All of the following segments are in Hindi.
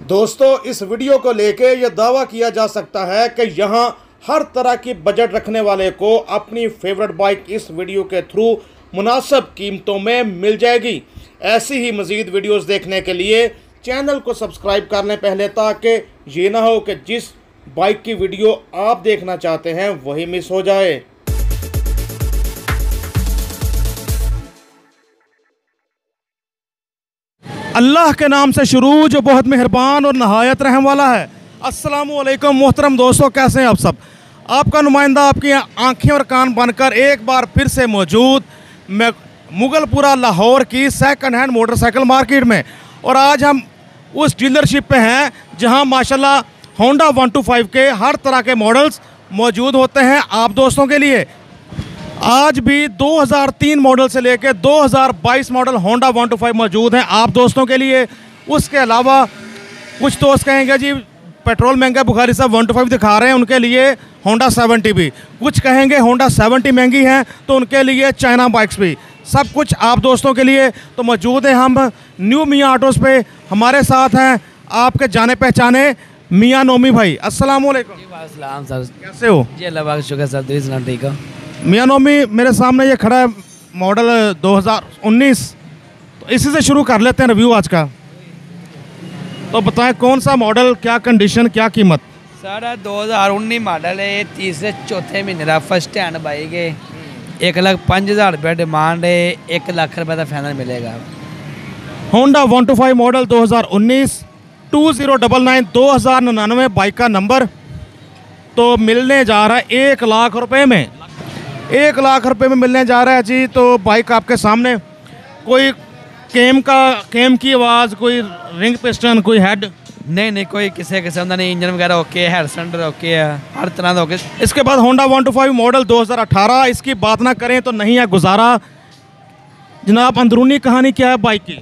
दोस्तों, इस वीडियो को लेके ये दावा किया जा सकता है कि यहाँ हर तरह की बजट रखने वाले को अपनी फेवरेट बाइक इस वीडियो के थ्रू मुनासिब कीमतों में मिल जाएगी। ऐसी ही मज़ीद वीडियोस देखने के लिए चैनल को सब्सक्राइब कर लें पहले ताकि ये ना हो कि जिस बाइक की वीडियो आप देखना चाहते हैं, वही मिस हो जाए। अल्लाह के नाम से शुरू जो बहुत मेहरबान और नहायत रहम वाला है। असलकम मोहतरम दोस्तों, कैसे हैं आप सब? आपका नुमाइंदा आपकी आँखें और कान बनकर एक बार फिर से मौजूद मैं मुगलपुरा लाहौर की सेकंड हैंड मोटरसाइकिल मार्केट में। और आज हम उस डीलरशिप पे हैं जहाँ माशाल्लाह होंडा वन टू फाइव के हर तरह के मॉडल्स मौजूद होते हैं आप दोस्तों के लिए। आज भी 2003 मॉडल से लेकर 2022 model Honda one two five मौजूद हैं आप दोस्तों के लिए। उसके अलावा कुछ दोस्त कहेंगे जी पेट्रोल महँगा बुखारी साहब वन टू फाइव दिखा रहे हैं उनके लिए होंडा सेवेंटी भी। कुछ कहेंगे होंडा सेवेंटी महँगी है तो उनके लिए चाइना बाइक्स भी। सब कुछ आप दोस्तों के लिए तो मौजूद हैं हम। न्यू मियाँ ऑटोज़ पे हमारे साथ हैं आपके जाने पहचाने मियाँ नोमी भाई अस्सलाम वालेकुम वालेकुम सर। कैसे हो? जी अल्लाह शुक्र सर ठीक हो। मियाँ नोमी मेरे सामने ये खड़ा है मॉडल 2019 तो इसी से शुरू कर लेते हैं रिव्यू आज का। तो बताएँ कौन सा मॉडल क्या कंडीशन क्या कीमत? सर 2019 मॉडल है तीसरे चौथे महीने का फ़र्स्ट हैंड बाइक है एक लाख पाँच हज़ार रुपये डिमांड है एक लाख रुपये का फाइनल मिलेगा। Honda one two five model 2019 two zero double nine दो हज़ार निन्यानवे बाइक का नंबर तो मिलने जा रहा है एक लाख रुपए में। एक लाख रुपए में मिलने जा रहा है जी तो बाइक आपके सामने। कोई केम का केम की आवाज़ कोई रिंग पिस्टन कोई हेड नहीं नहीं कोई किसी किस्म का नहीं इंजन वगैरह ओके है सेंटर ओके है हर तरह का ओके इसके बाद Honda one two five model 2018 इसकी बात ना करें तो नहीं है गुजारा। जनाब अंदरूनी कहानी क्या है बाइक की?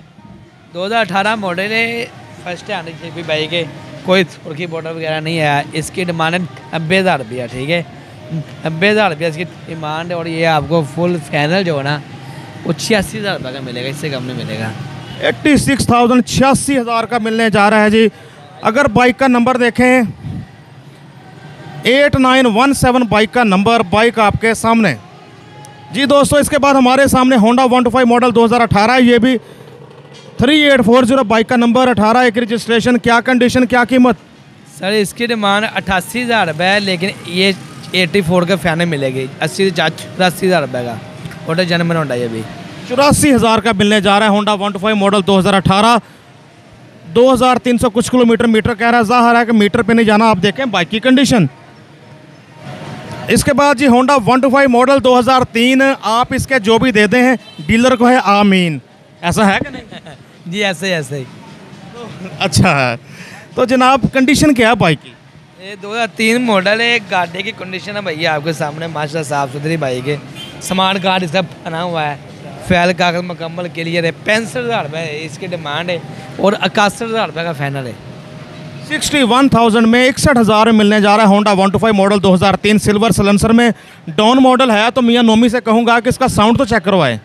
2018 मॉडल है फ़र्स्ट हैंड जेपी बाइक है कोई बॉर्डर वगैरह नहीं है इसकी डिमांड नब्बे हज़ार रुपया ठीक है? नब्बे हज़ार रुपया इसकी डिमांड और ये आपको फुल फाइनल जो है ना वो छियासी हज़ार रुपये का मिलेगा इससे कम नहीं मिलेगा। एट्टी सिक्स थाउज़ेंड छियासी हज़ार का मिलने जा रहा है जी। अगर बाइक का नंबर देखें eight nine one seven bike का नंबर बाइक आपके सामने। जी दोस्तों इसके बाद हमारे सामने Honda one two five model 2018 ये भी three eight four zero bike का नंबर अठारह एक रजिस्ट्रेशन क्या कंडीशन क्या कीमत? सर इसकी डिमांड अट्ठासी हज़ार रुपये है लेकिन ये एट्टी फोर के फ़ैन मिलेगी। अस्सी चौरासी हज़ार रुपये का। और जन्म होंडा ये भी। चौरासी हज़ार का मिलने जा रहा है Honda one two five model 2018 2300 कुछ किलोमीटर मीटर कह रहा है। ज़ाहिर है कि मीटर पे नहीं जाना आप देखें बाइक की कंडीशन इसके बाद जी Honda one two five model 2003 आप इसके जो भी दे दें हैं डीलर को है आमीन। ऐसा है कि नहीं? जी ऐसे ऐसे ही। अच्छा है। तो जनाब कंडीशन क्या है बाइक की? ये दो हज़ार तीन मॉडल है गाड़ी की कंडीशन है भैया, आपके सामने माशा साफ़ सुथरी बाइक है। सामान कार्ड इसका बना हुआ है। फैल कागज़ मुकम्मल के लिए पैंसठ हज़ार रुपये इसकी डिमांड है और इक्यासठ हज़ार रुपये का फाइनल है। सिक्सटी वन थाउज़ेंड में इकसठ हज़ार मिलने जा रहा है Honda one two five model 2003 silver silencer में। डॉन मॉडल है तो मियाँ नोमी से कहूँगा कि इसका साउंड तो चेक करवाएँ।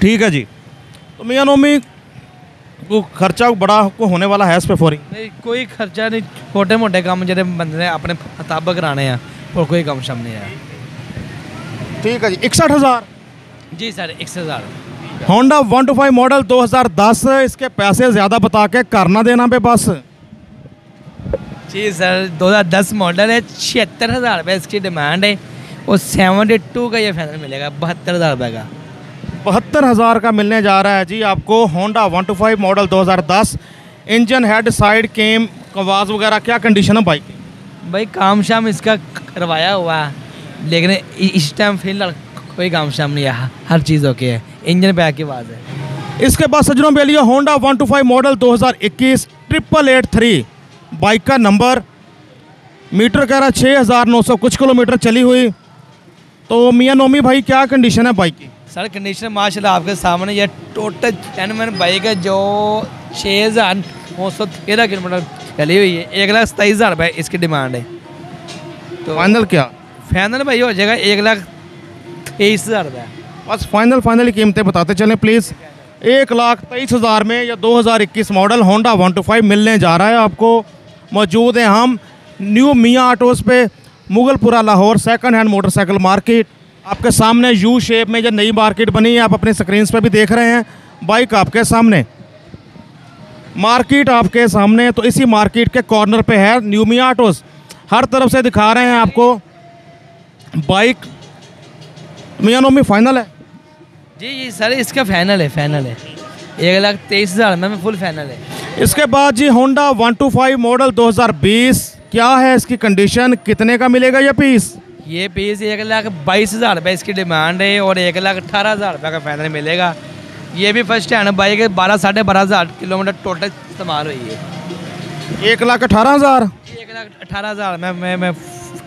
ठीक है जी। तो मियाँ नोमी को खर्चा बड़ा को होने वाला है इस पे फौरी। नहीं कोई खर्चा नहीं। छोटे मोटे काम जो बंदे ने अपने मुताबिक कराने हैं और कोई कम शम नहीं है। ठीक है जी इकसठ हज़ार। जी सर इकसठ हज़ार। Honda one two five model 2010 इसके पैसे ज़्यादा बता के करना देना पे बस। जी सर 2010 मॉडल है छिहत्तर हज़ार रुपये इसकी डिमांड है और सेवेंटी टू का ये फाइनल मिलेगा बहत्तर हज़ार रुपये का। बहत्तर हज़ार का मिलने जा रहा है। जी आपको Honda one two five model 2010 engine head side cam आवाज़ वगैरह क्या कंडीशन है बाइक भाई काम शाम इसका करवाया हुआ है। लेकिन इस टाइम फ़िलहाल कोई काम शाम नहीं है। हर चीज़ ओके है। इंजन पे आके आवाज़ है। इसके बाद सजनों पे लिया Honda one two five model 2021 triple eight three bike का नंबर मीटर कह रहा छः हज़ार नौ सौ कुछ किलोमीटर चली हुई। तो मियाँ नोमी भाई क्या कंडीशन है बाइक की? सर कंडीशन माशाल्लाह आपके सामने ये टोटल जेनवन बाइक है जो छः हज़ार नौ सौ तेरह किलोमीटर चली हुई है। एक लाख सताईस हज़ार रुपये इसकी डिमांड है। तो फाइनल क्या? फाइनल भाई हो जाएगा एक लाख तेईस हज़ार रुपये बस फाइनल फाइनल कीमतें बताते चलें प्लीज़ एक लाख तेईस हज़ार में या 2021 model Honda one two five मिलने जा रहा है आपको। मौजूद हैं हम न्यू मियाँ ऑटोज़ पे Mughalpura Lahore second hand motorcycle market आपके सामने यू शेप में जो नई मार्केट बनी है आप अपने स्क्रीन पर भी देख रहे हैं। बाइक आपके सामने। मार्केट आपके सामने तो इसी मार्केट के कॉर्नर पे है न्यू मियाँ ऑटोज़ हर तरफ़ से दिखा रहे हैं आपको। बाइक मियाँ नोमी फाइनल है। जी जी सर इसका फाइनल है फाइनल है। एक लाख तेईस हज़ार में फुल फाइनल है। इसके बाद जी Honda one two five model 2020 क्या है इसकी कंडीशन कितने का मिलेगा ये पीस ये पीस एक लाख बाईस हज़ार रुपये इसकी डिमांड है और एक लाख अठारह हज़ार रुपये का फाइनल मिलेगा। ये भी फ़र्स्ट हैंड बाइक है बारह साढ़े बारह हज़ार किलोमीटर टोटल इस्तेमाल हुई है। एक लाख अठारह हज़ार? एक लाख अठारह हज़ार में मैं मैं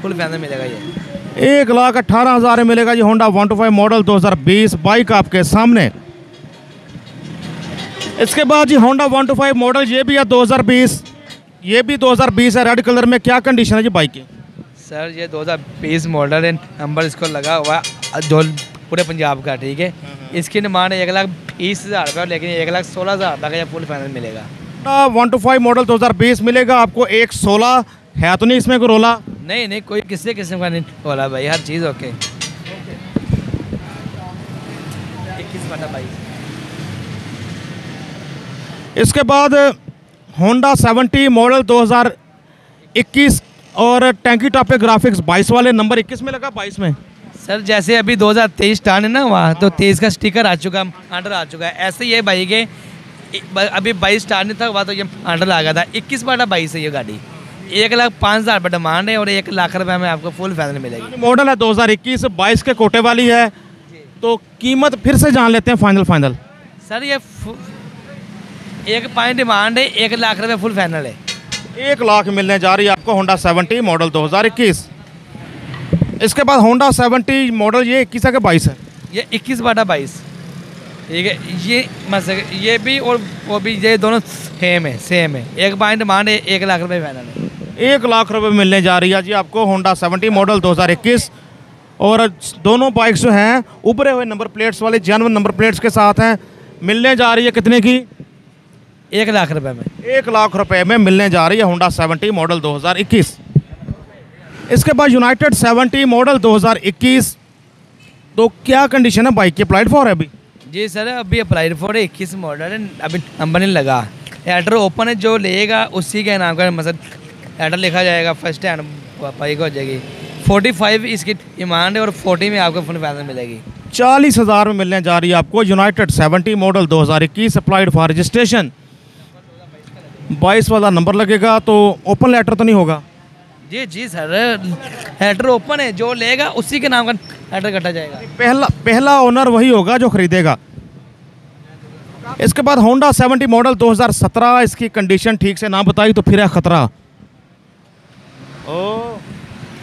फुल फाइनल मिलेगा ये। एक लाख अठारह हज़ार में मिलेगा जी Honda one two five model 2020 bike आपके सामने। इसके बाद जी Honda one two five model ये भी है 2020 ये भी 2020 है रेड कलर में क्या कंडीशन है जी बाइक की? सर ये दो हज़ार बीस मॉडल है नंबर इसको लगा हुआ जो पूरे पंजाब का ठीक है? इसकी डिमांड एक लाख बीस हज़ार रुपये लेकिन एक लाख सोलह हज़ार रुपये का ये फुल फाइनल मिलेगा। वन टू फाइव मॉडल 2020 मिलेगा आपको एक सोलह है तो नहीं इसमें कोई रोला नहीं नहीं कोई किसी किस्म का नहीं रोला भाई हर चीज़ ओके इक्कीस बटा बाईस। इसके बाद होंडा 70 मॉडल 2021 और टैंकी टॉप पे ग्राफिक्स 22 वाले नंबर 21 में लगा 22 में। सर जैसे अभी 2023 स्टार्ट है ना वहाँ तो तेईस का स्टिकर आ चुका है अंडर आ चुका है। ऐसे ये बाइक है अभी बाईस स्टार्ट नहीं था वहाँ तो ये अंडर आ गया था। इक्कीस बटा बाईस है ये गाड़ी। एक लाख पाँच हज़ार रुपये डिमांड है और एक लाख रुपये में आपको फुल फाइनल मिलेगी। मॉडल है 2021 22 के कोटे वाली है। तो कीमत फिर से जान लेते हैं फाइनल फाइनल सर ये एक पॉइंट डिमांड है एक लाख रुपये फुल फाइनल है। एक लाख मिलने जा रही है आपको होंडा 70 मॉडल 2021 इसके बाद होंडा 70 मॉडल ये इक्कीस है कि बाईस है? ये इक्कीस बटा बाईस। ठीक है ये मस ये भी और वो भी ये दोनों सेम है सेम है। एक डिमांड है एक लाख रुपये फाइनल है। एक लाख रुपए मिलने जा रही है जी आपको होंडा 70 मॉडल 2021 और दोनों बाइक्स जो हैं उभरे हुए नंबर प्लेट्स वाले जैनवन नंबर प्लेट्स के साथ हैं। मिलने जा रही है कितने की? एक लाख रुपये में। एक लाख रुपए में मिलने जा रही है होंडा 70 मॉडल 2021 इसके बाद यूनाइटेड 70 मॉडल 2021 तो क्या कंडीशन है बाइक की? अप्लाइड फॉर है अभी? जी सर अभी अप्लाई फॉर है। इक्कीस मॉडल है। अभी नंबर नहीं लगा। एडर ओपन है जो लेगा उसी के नाम का मतलब एडर लिखा जाएगा। फ़र्स्ट हैंड बाइक हो जाएगी। फोर्टी फाइव इसकी डिमांड है और फोर्टी में आपको फुल फाइनल मिलेगी। चालीस हज़ार में मिलने जा रही है आपको United 70 model 2021 applied for registration बाईस वाला नंबर लगेगा तो ओपन लेटर तो नहीं होगा। जी जी सर एडर ओपन है जो लेगा उसी के नाम का एडर कटा जाएगा। पहला पहला ओनर वही होगा जो खरीदेगा। इसके बाद होंडा 70 मॉडल 2017 इसकी कंडीशन ठीक से ना बताई तो फिर है खतरा। ओ।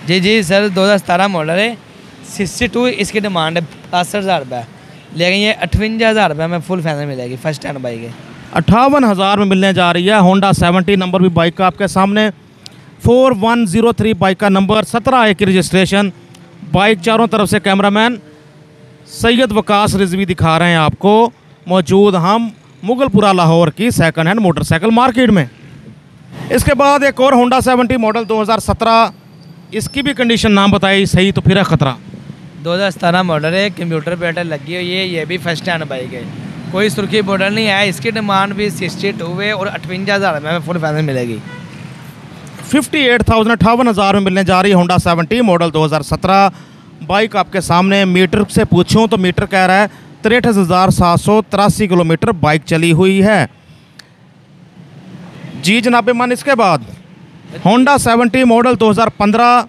जी जी सर दो हज़ार सतारह मॉडल है। सिक्सटी टू इसकी डिमांड है बासठ हज़ार रुपये। लेकिन ये अठवंजा हज़ार रुपये में फुल फाइनल मिलेगी फ़र्स्ट हैंड बाइक है अट्ठावन हज़ार में मिलने जा रही है। होंडा 70 नंबर भी बाइक का आपके सामने। 4103 बाइक का नंबर। सत्रह 17 एक रजिस्ट्रेशन। बाइक चारों तरफ़ से कैमरामैन सैयद वकास रिजवी दिखा रहे हैं आपको। मौजूद हम मुगलपुरा लाहौर की सेकंड हैंड मोटरसाइकिल मार्केट में। इसके बाद एक और होंडा 70 मॉडल 2017 इसकी भी कंडीशन नाम बताई सही तो फिर है खतरा। दो मॉडल है कंप्यूटर पेटर लगी हुई है, ये भी फ़र्स्ट हैंड बाइक है। कोई सुर्खी मॉडल नहीं है। इसकी डिमांड भी सिक्सटी टू है और अठवंजा हज़ार में फुल फाइनल मिलेगी। फिफ्टी एट थाउज़ेंड अट्ठावन हज़ार में मिलने जा रही है होंडा सेवेंटी मॉडल 2017 बाइक आपके सामने मीटर से पूछूँ तो मीटर कह रहा है तिरसठ हज़ार सात सौ तिरासी किलोमीटर बाइक चली हुई है। जी जनाब मन इसके बाद होंडा सेवेंटी मॉडल 2015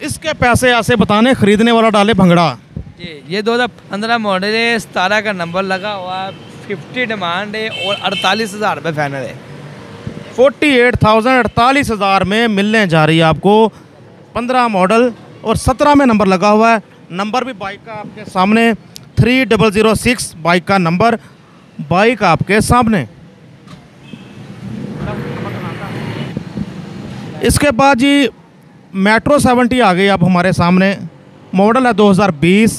इसके पैसे ऐसे बताने, खरीदने वाला डाले भंगड़ा। जी, ये दो हज़ार पंद्रह मॉडल है, सतारह का नंबर लगा हुआ है फिफ्टी डिमांड है और अड़तालीस हज़ार रुपये फाइनल है। फोर्टी एट थाउज़ेंड अड़तालीस हज़ार में मिलने जा रही है आपको पंद्रह मॉडल और सत्रह में नंबर लगा हुआ है। नंबर भी बाइक का आपके सामने, three double zero six bike का नंबर बाइक आपके सामने। इसके बाद जी मेट्रो 70 आ गई अब हमारे सामने। मॉडल है 2020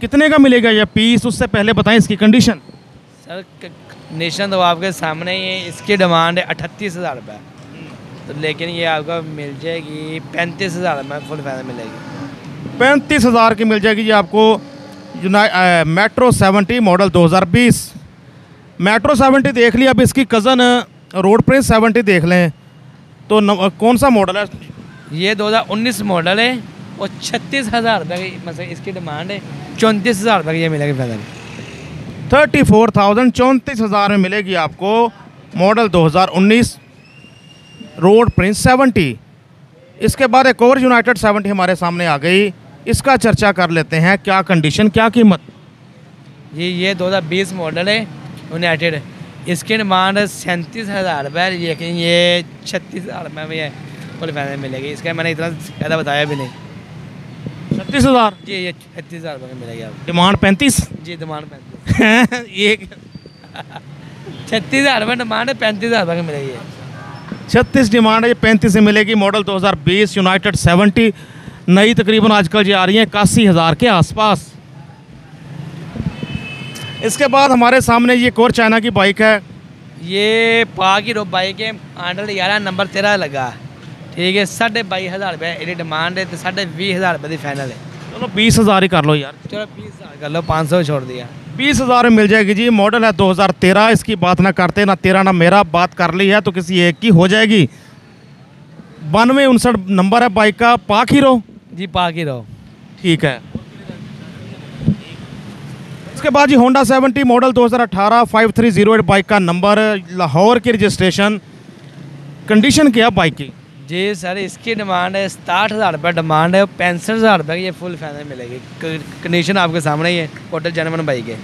कितने का मिलेगा यह पीस उससे पहले बताएँ इसकी कंडीशन सर कंडीशन तो आपके सामने ही है। इसकी डिमांड है अठतीस हज़ार रुपये तो लेकिन ये आपको मिल जाएगी पैंतीस हज़ार में फुल फ़ायदा मिलेगी। पैंतीस हज़ार की मिल जाएगी जी आपको यूनाइ मेट्रो 70 मॉडल 2020 मेट्रो 70 देख लिया अब इसकी कज़न रोड प्रिंस 70 देख लें। तो न, कौन सा मॉडल है? ये 2019 मॉडल है। और छत्तीस हज़ार रुपये की मतलब इसकी डिमांड है। चौंतीस हज़ार रुपये की ये मिलेगी फ़ायदा थर्टी फोर थाउज़ेंड चौंतीस हज़ार में मिलेगी आपको मॉडल 2019 रोड प्रिंस 70 इसके बाद एक और यूनाइटेड 70 हमारे सामने आ गई। इसका चर्चा कर लेते हैं क्या कंडीशन क्या कीमत? जी ये 2020 मॉडल है यूनाइटेड। इसकी डिमांड सैंतीस हज़ार रुपये लेकिन ये छत्तीस हज़ार रुपये में ये फुल फ़ायदा मिलेगी। इसका मैंने इतना ज़्यादा बताया भी नहीं। छत्तीस हज़ार। जी ये छत्तीस हज़ार रुपये मिलेगी आपको। डिमांड पैंतीस? जी डिमांड पैंतीस। ये छत्तीस हज़ार रुपये डिमांड है पैंतीस हज़ार रुपये मिलेगी छत्तीस डिमांड है ये पैंतीस से मिलेगी। मॉडल 2020 यूनाइटेड 70 नई तकरीबन आजकल ये आ रही है इक्यासी हज़ार के आसपास। इसके बाद हमारे सामने ये कोर चाइना की बाइक है। ये पाकि बाइक है आंडर ग्यारह नंबर तेरह लगा। ठीक है साढ़े बाई हज़ार रुपये ਇਹਦੀ डिमांड है तो साढ़े बीस हज़ार रुपये की फाइनल है चलो बीस हज़ार ही कर लो यार चलो बीस हज़ार कर लो पाँच सौ छोड़ दिया बीस हज़ार में मिल जाएगी जी मॉडल है 2013 इसकी बात ना करते ना तेरा ना मेरा बात कर ली है तो किसी एक की हो जाएगी बानवे उनसठ नंबर है बाइक का पाक हीरो जी पा की रो ठीक है इसके बाद जी होंडा 70 मॉडल 2018 5308 बाइक का नंबर लाहौर की रजिस्ट्रेशन कंडीशन क्या है बाइक की जी सर इसकी डिमांड है सताहठ हज़ार रुपये डिमांड है पैंसठ हज़ार रुपये की ये फुल फाइनल मिलेगी। कंडीशन आपके सामने ही है टोटल जनमन बाइक है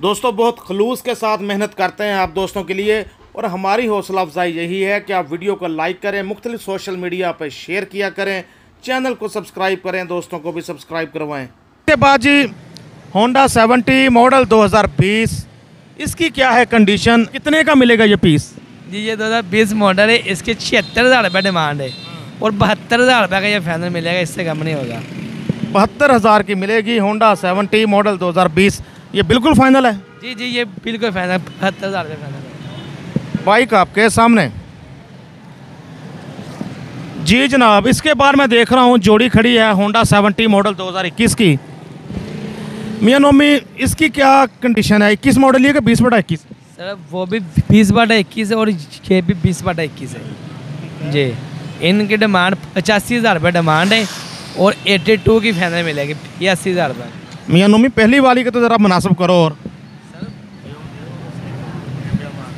दोस्तों बहुत खलूस के साथ मेहनत करते हैं आप दोस्तों के लिए और हमारी हौसला अफजाई यही है कि आप वीडियो को लाइक करें मुख्तलिफ़ सोशल मीडिया पर शेयर किया करें चैनल को सब्सक्राइब करें दोस्तों को भी सब्सक्राइब करवाएँ। इसके बाद जी होंडा 70 मॉडल 2020 इसकी क्या है कंडीशन कितने का मिलेगा ये पीस जी ये 2020 मॉडल है इसके छिहत्तर हज़ार रुपये डिमांड है। और बहत्तर हज़ार रुपये का ये फाइनल मिलेगा इससे कम नहीं होगा। बहत्तर हज़ार की मिलेगी होंडा 70 मॉडल 2020 ये बिल्कुल फाइनल है? जी जी ये बिल्कुल फाइनल बहत्तर हज़ार रुपये फाइनल है। बाइक आपके सामने। जी जनाब इसके बाद मैं देख रहा हूँ जोड़ी खड़ी है होंडा 70 मॉडल 2021 की। मियाँ नोमी इसकी क्या कंडीशन है? इक्कीस मॉडल ये कि बीस बटा इक्कीस? सर वो भी बीस बाटा इक्कीस है और ये भी बीस बाटा इक्कीस है। जी। इनकी डिमांड पचासी हज़ार रुपये डिमांड है और एट्टी टू की फाइनल मिलेगी ये हज़ार रुपये। मियाँ नोमी पहली वाली का तो ज़रा मुनासिब करो और।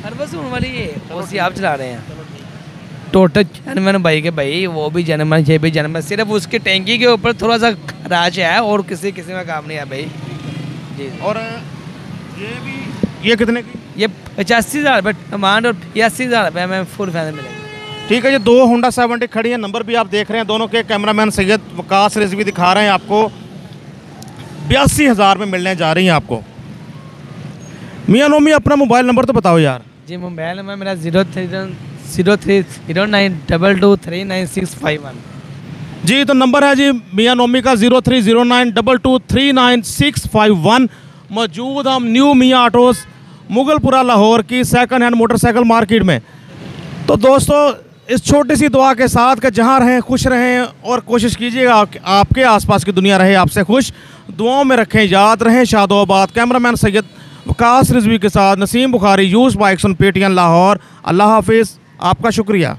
हर बस होने वाली है उसी आप चला रहे हैं। टोटल जनमन भाई के भाई वो भी जनमन ये भी जनमन सिर्फ़ उसके टैंकी के ऊपर थोड़ा सा खराच है और किसी किसी में काम नहीं है भाई। जी। और ये भी ये कितने की? पचासी हज़ार रुपये डिमांड और अस्सी हज़ार रुपये में फुल फाइनल मिलेगी ठीक है ये दो होंडा सेवेंटी खड़ी है नंबर भी आप देख रहे हैं दोनों के कैमरामैन सैयद वकास रिजवी दिखा रहे हैं आपको। बयासी हज़ार में मिलने जा रही हैं आपको। मियाँ नोमी अपना मोबाइल नंबर तो बताओ यार। जी मोबाइल नंबर मेरा zero three zero three zero nine double two three nine six five one जी तो नंबर है जी मियाँ नोमी का zero three zero nine double two three nine six five one मौजूद हम न्यू मियाँ ऑटोज़ मुगलपुरा, लाहौर की सेकंड हैंड मोटरसाइकिल मार्केट में। तो दोस्तों, इस छोटी सी दुआ के साथ कि जहाँ रहें, खुश रहें और कोशिश कीजिएगा आप- आपके आसपास की दुनिया रहे, आपसे खुश। दुआओं में रखें, याद रहें शादोबाद कैमरामैन सैयद वकास रिजवी के साथ नसीम बुखारी यूस बाइक्सन पेटीएम, लाहौर। अल्लाह हाफिज़, आपका शुक्रिया।